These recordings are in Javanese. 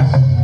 Thank.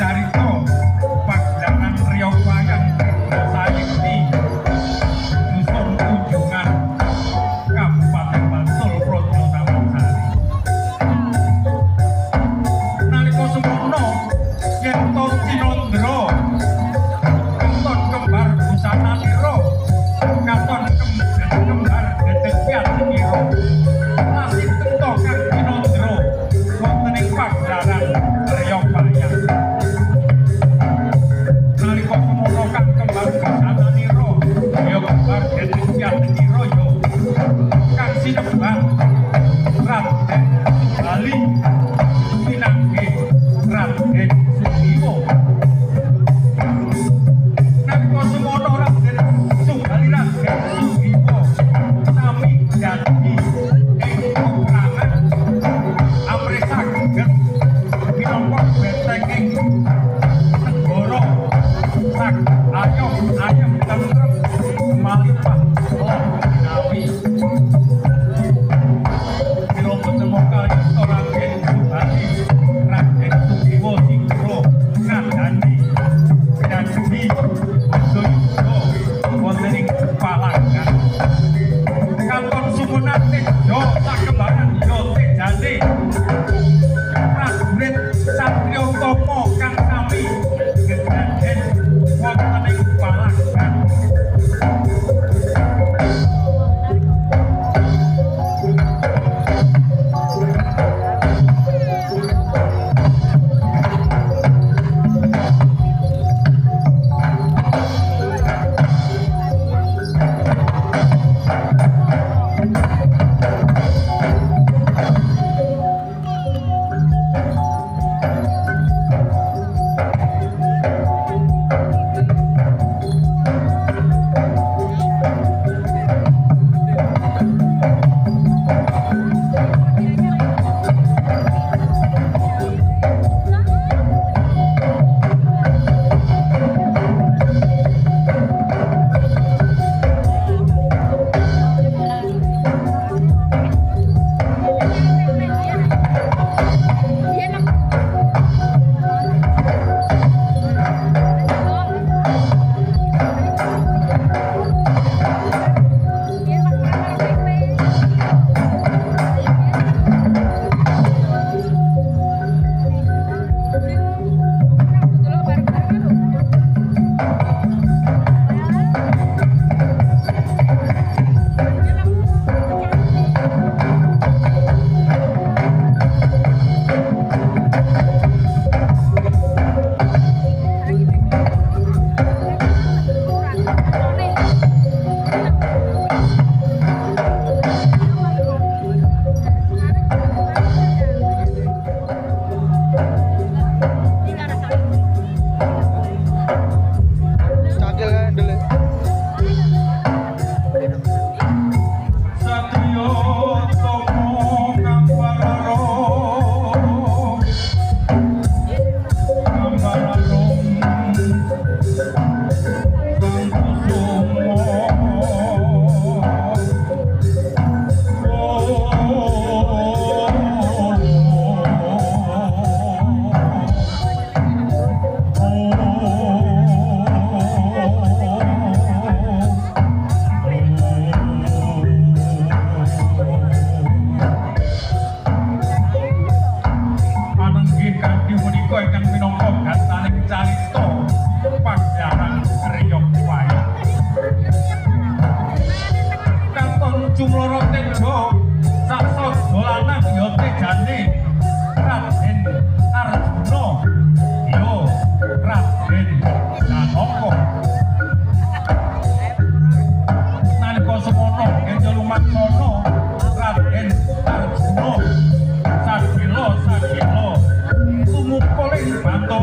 চারিত্র Sakti lo, sakti lo, tumukolin bantu.